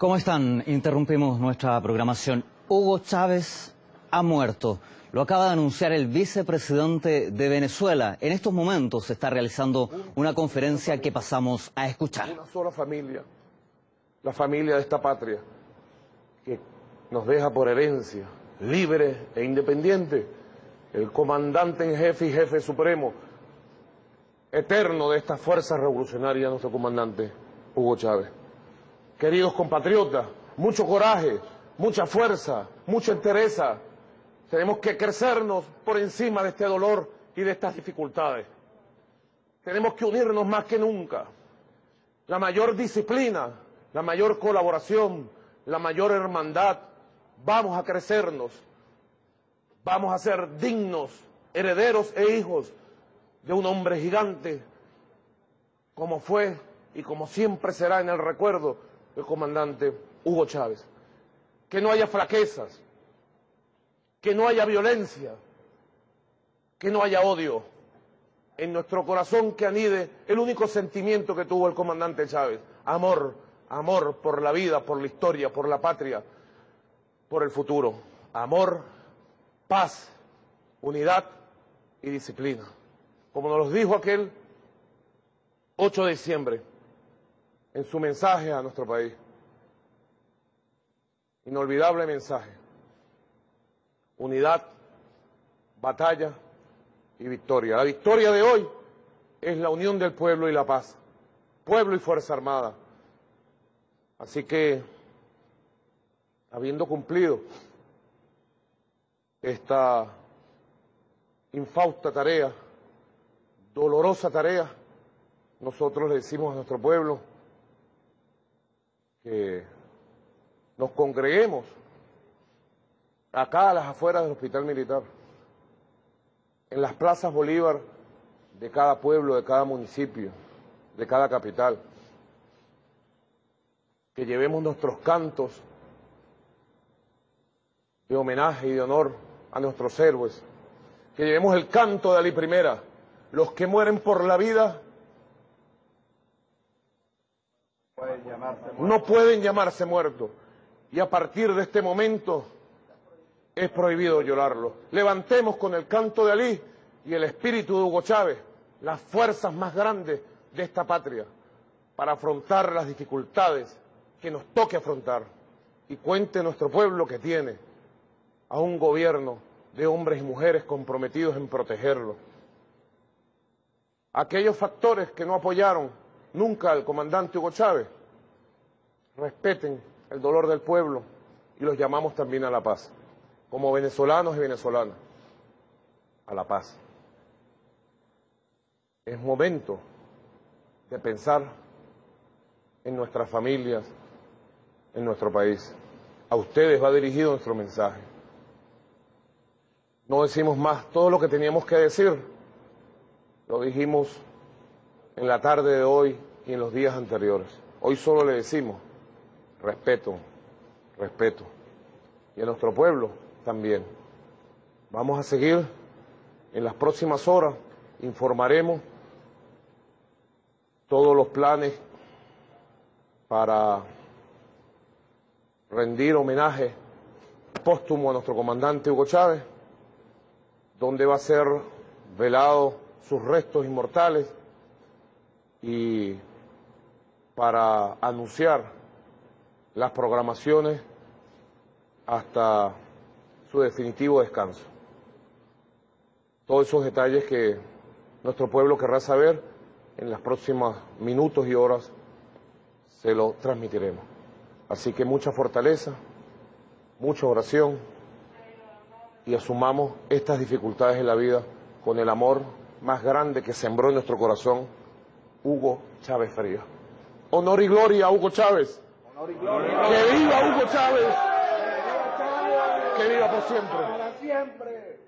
¿Cómo están? Interrumpimos nuestra programación. Hugo Chávez ha muerto. Lo acaba de anunciar el vicepresidente de Venezuela. En estos momentos se está realizando una conferencia que pasamos a escuchar. Una sola familia, la familia de esta patria, que nos deja por herencia, libre e independiente, el comandante en jefe y jefe supremo, eterno de esta fuerza revolucionaria, nuestro comandante Hugo Chávez. Queridos compatriotas, mucho coraje, mucha fuerza, mucha entereza. Tenemos que crecernos por encima de este dolor y de estas dificultades. Tenemos que unirnos más que nunca. La mayor disciplina, la mayor colaboración, la mayor hermandad. Vamos a crecernos. Vamos a ser dignos, herederos e hijos de un hombre gigante, como fue y como siempre será en el recuerdo el comandante Hugo Chávez. Que no haya flaquezas, que no haya violencia, que no haya odio. En nuestro corazón que anide el único sentimiento que tuvo el comandante Chávez, amor, amor por la vida, por la historia, por la patria, por el futuro. Amor, paz, unidad y disciplina. Como nos lo dijo aquel 8 de diciembre en su mensaje a nuestro país. Inolvidable mensaje. Unidad, batalla y victoria. La victoria de hoy es la unión del pueblo y la paz. Pueblo y Fuerza Armada. Así que, habiendo cumplido esta infausta tarea, dolorosa tarea, nosotros le decimos a nuestro pueblo, que nos congreguemos acá a las afueras del hospital militar, en las plazas Bolívar de cada pueblo, de cada municipio, de cada capital, que llevemos nuestros cantos de homenaje y de honor a nuestros héroes, que llevemos el canto de Ali Primera, los que mueren por la vida no pueden llamarse muertos. Y a partir de este momento es prohibido llorarlo. Levantemos con el canto de Alí y el espíritu de Hugo Chávez las fuerzas más grandes de esta patria para afrontar las dificultades que nos toque afrontar. Y cuente nuestro pueblo que tiene a un gobierno de hombres y mujeres comprometidos en protegerlo. Aquellos factores que no apoyaron nunca al comandante Hugo Chávez respeten el dolor del pueblo y los llamamos también a la paz, como venezolanos y venezolanas, a la paz. Es momento de pensar en nuestras familias, en nuestro país. A ustedes va dirigido nuestro mensaje. No decimos más todo lo que teníamos que decir. Lo dijimos en la tarde de hoy y en los días anteriores. Hoy solo le decimos respeto, respeto. Y a nuestro pueblo también. Vamos a seguir en las próximas horas, informaremos todos los planes para rendir homenaje póstumo a nuestro comandante Hugo Chávez, donde va a ser velado sus restos inmortales y para anunciar las programaciones hasta su definitivo descanso. Todos esos detalles que nuestro pueblo querrá saber en los próximos minutos y horas se lo transmitiremos. Así que mucha fortaleza, mucha oración y asumamos estas dificultades en la vida con el amor más grande que sembró en nuestro corazón Hugo Chávez Frías. Honor y gloria a Hugo Chávez. Que viva Hugo Chávez. Que viva por siempre. Para siempre.